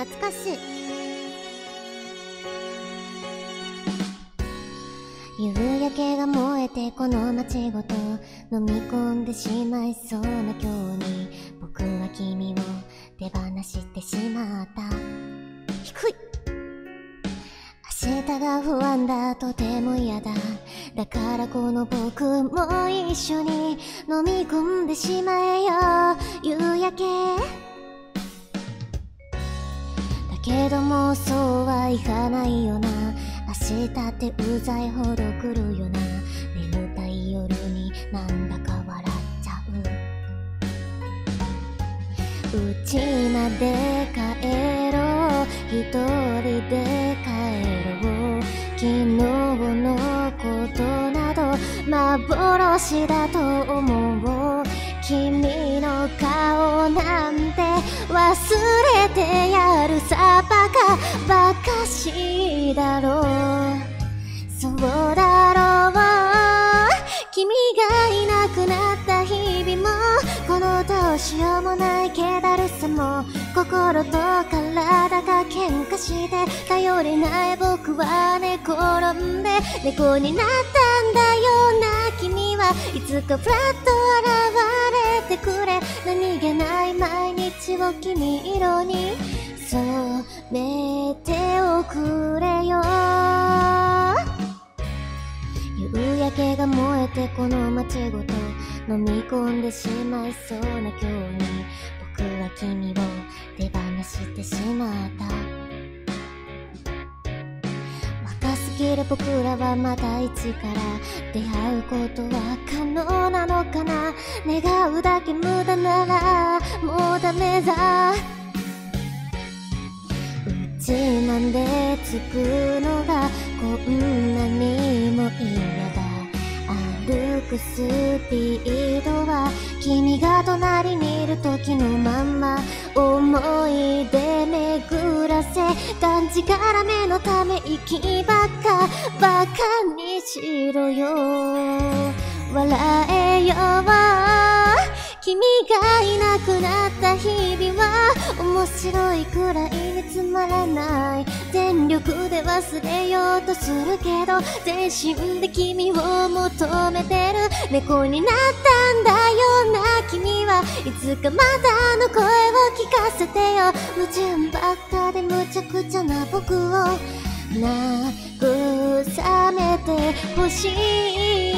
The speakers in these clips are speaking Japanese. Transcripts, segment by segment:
懐かしい。夕焼けが燃えてこの街ごと飲み込んでしまいそうな今日に僕は君を手放してしまった。低い。明日が不安だとても嫌だ。だからこの僕も一緒に飲み込んでしまえよ。夕焼け。けどもそうはいかないよな。明日ってうざいほど来るよな。眠たい夜になんだか笑っちゃう。家まで帰ろう。一人で帰ろう。昨日のことなど幻だと思う。君の顔なんて忘れてやるさバカバカしいだろう。そうだろう。君がいなくなった日々もこのどうしようもない気だるさも心と体が喧嘩して頼りない僕は寝転んで猫になったんだよな。君はいつかフラッと現てくれ。何気ない毎日を君色に染めておくれよ。夕焼けが燃えてこの街ごと飲み込んでしまいそうな今日に。僕は君を手放してしまった。若すぎる僕らはまた一から出会うことは可能なのかな？願うだけ無駄ならもうダメだ。うちなんでつくのがこんなにも嫌だ。歩くスピードは君が隣にいる時のまんま。思い出せがんじがらめのため息ばっかバカにしろよ。笑えよ君がいなくなった日々は面白いくらいにつまらない。全力で忘れようとするけど全身で君を求めてる。猫になったんだよな君はいつかまたかせてよ。矛盾ばっかでむちゃくちゃな僕を慰めてほしい。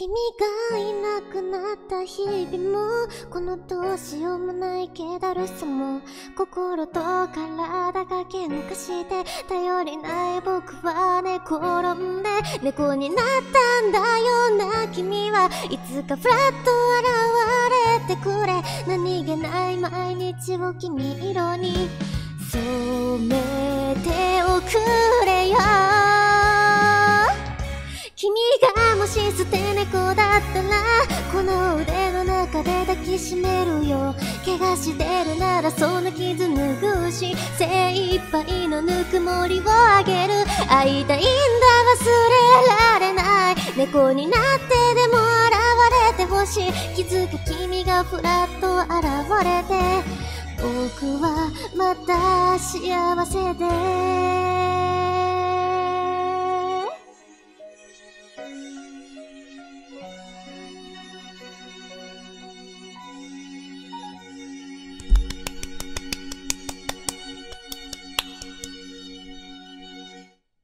君がいなくなった日々もこのどうしようもない気だるさも心と体が喧嘩して頼りない僕は寝転んで猫になったんだよな君はいつかフラッと現れてくれ。何気ない毎日を君色に染めておくれよ。し捨て猫だったらこの腕の中で抱きしめるよ。怪我してるならその傷拭うし精一杯のぬくもりをあげる。会いたいんだ忘れられない。猫になってでも現れてほしい。気づく君がふらっと現れて僕はまた幸せで